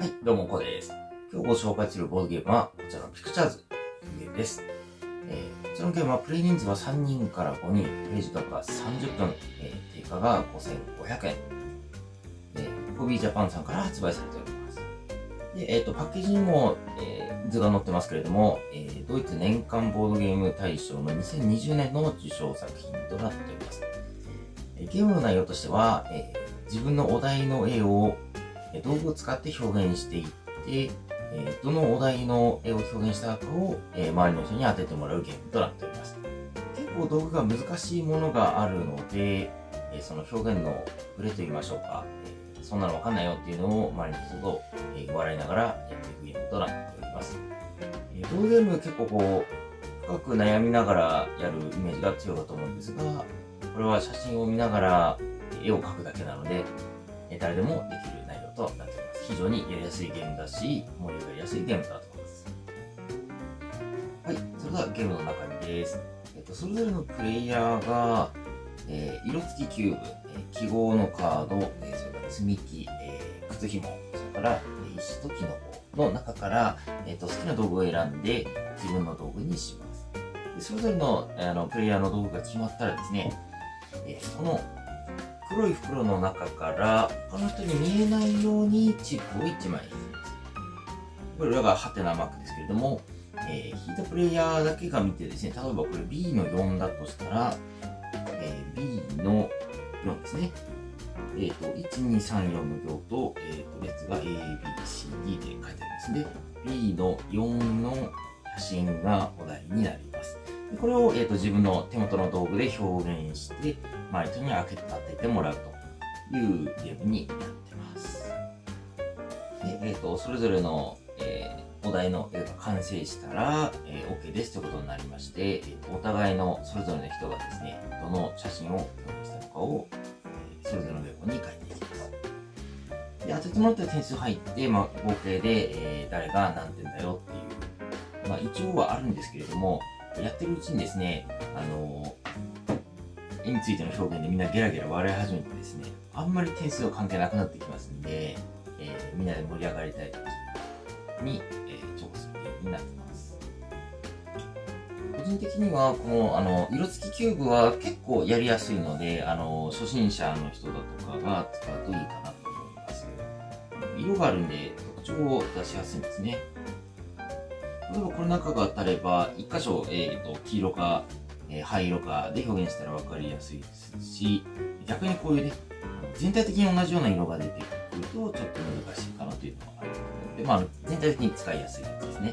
はい、どうも、こうです。今日ご紹介するボードゲームは、こちらのピクチャーズというゲームです。えー、こちらのゲームは、プレイ人数は3人から5人、プレイ時間が30分、えー、定価が5500円。えー、コビージャパンさんから発売されております。で、えっ、ー、と、パッケージにも、えー、図が載ってますけれども、えー、ドイツ年間ボードゲーム大賞の2020年の受賞作品となっております。えー、ゲームの内容としては、えー、自分のお題の絵を道具を使って表現していって、えどのお題の絵を表現したかを、え周りの人に当ててもらうゲームとなっております。結構道具が難しいものがあるので、えその表現のブレと言いましょうか、えそんなのわかんないよっていうのを周りの人と、え笑いながらやっていくゲームとなっております。えボードゲーム結構こう、深く悩みながらやるイメージが強いかと思うんですが、これは写真を見ながら絵を描くだけなので、誰でもできるとなっております。非常にやりやすいゲームだし、盛り上がりやすいゲームだとなっております。はい、それではゲームの中身です。えっと、それぞれのプレイヤーが、えー、色付きキューブ、えー、記号のカード、えー、それから積み木、えー、靴紐、それから、え石とキノコの中から、えーと、好きな道具を選んで自分の道具にします。でそれぞれのあのプレイヤーの道具が決まったらですね、えー、この黒い袋の中から他の人に見えないようにチップを1枚。これ裏がハテナマークですけれども、えー、引いたプレイヤーだけが見てですね、例えばこれ B の4だとしたら、えー、B の4ですね。えっ、ー、と、1234の行と、えっ、ー、と、列が A、B、C、D で書いてありますで、B の4の写真がお題になります。これを、えーと、自分の手元の道具で表現して、周りに開けて当ててもらうというゲームになってます。で、えっ、ー、と、それぞれの、えー、お題の絵が完成したら、えー、OK ですということになりまして、えーと、お互いのそれぞれの人がですね、どの写真を表現したのかを、えー、それぞれのメモに書いていきます。で、当ててもらった点数入って、まあ、合計で、えー、誰が何点だよっていう、まあ、一応はあるんですけれども、やってるうちにですね、あの絵についての表現でみんなゲラゲラ笑い始めてですね、あんまり点数は関係なくなってきますんで、えー、みんなで盛り上がりたい時に、えー、重宝するゲームになってます。個人的には、この、あの、色付きキューブは結構やりやすいので、あの、初心者の人だとかが使うといいかなと思います。色があるんで特徴を出しやすいんですね。例えばこの中が当たれば、1箇所、えーと、黄色か、えー、灰色かで表現したら分かりやすいですし、逆にこういうね、全体的に同じような色が出てくると、ちょっと難しいかなというのがありますので、まあ、全体的に使いやすいやつですね。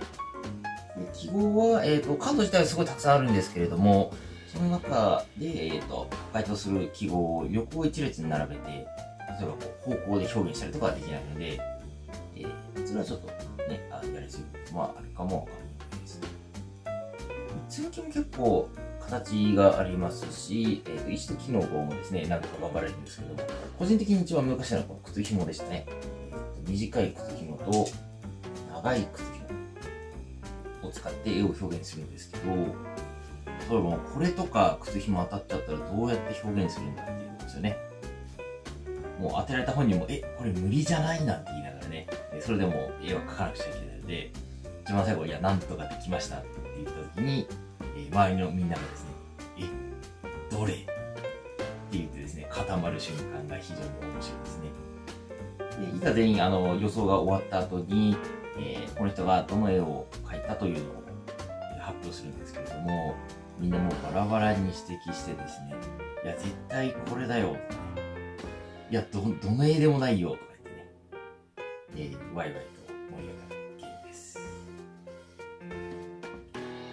で記号は、え、ー、と、カード自体はすごいたくさんあるんですけれども、その中で、え、ー、と、該当する記号を横一列に並べて、例えばこう方向で表現したりとかはできないので、それはちょっとね、あやりすぎるのはあるかもわかんないです。三つ抜きも結構形がありますし、えー、と石と木の棒もですね、なんとか頑張れるんですけども、個人的に一番昔のはこの靴紐でしたね。短い靴紐と長い靴紐を使って絵を表現するんですけど、例えばこれとか靴紐当たっちゃったらどうやって表現するんだっていうんですよね。もう当てられた本人も、え、これ無理じゃないなんて言いながらね、それでも絵は描かなくちゃいけないので、一番最後、いや、なんとかできましたって言った時に、え周りのみんながですね、え、どれって言ってですね、固まる瞬間が非常に面白いですね。で、いざ全員、あの、予想が終わった後に、えー、この人がどの絵を描いたというのを発表するんですけれども、みんなもうバラバラに指摘してですね、いや、絶対これだよ。いや、ど、どの絵でもないよ。とか言ってね、えー、ワイワイと盛り上がるゲームです。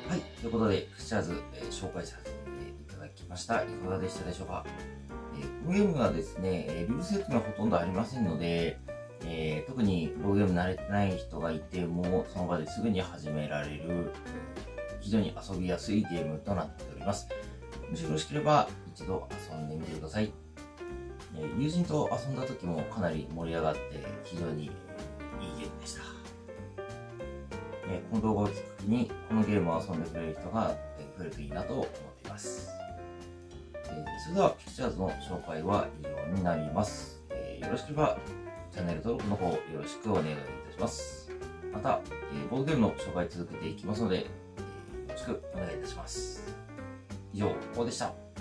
はい、ということで、フチャーズ、えー、紹介させていただきました。いかがでしたでしょうか、えー、このゲームはですね、えルール設定がほとんどありませんので、えー、特にプロゲーム慣れてない人がいても、その場ですぐに始められる、非常に遊びやすいゲームとなっております。もしよろしければ一度遊んでみてください。友人と遊んだ時もかなり盛り上がって非常にいいゲームでした。この動画をきっかけにこのゲームを遊んでくれる人が増えるといいなと思っています。それではピクチャーズの紹介は以上になります。よろしければチャンネル登録の方よろしくお願いいたします。また、えボードゲームの紹介続けていきますので、えよろしくお願いいたします。以上、こうでした。